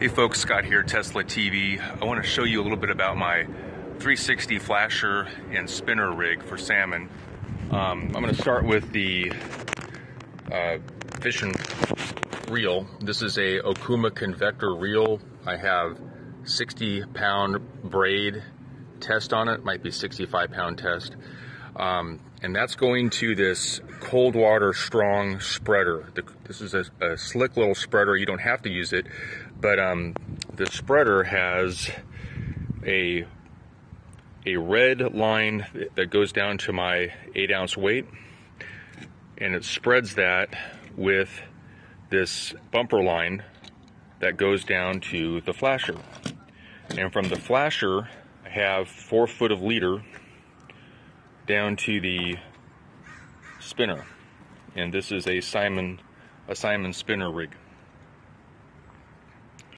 Hey folks, Scott here, Tessla TV. I want to show you a little bit about my 360 flasher and spinner rig for salmon. Um, I'm going to start with the uh, fishing reel. This is a Okuma convector reel. I have 60 pound braid test on it, might be 65 pound test. Um, and that's going to this cold water strong spreader. The, this is a, a, slick little spreader. You don't have to use it, but um, the spreader has a a red line that goes down to my eight ounce weight, and it spreads that with this bumper line that goes down to the flasher. And from the flasher, I have four foot of leader down to the spinner. And this is a Simon, a Simon spinner rig.